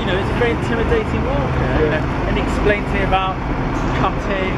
you know, it's a very intimidating walk. You and explain to me about cutting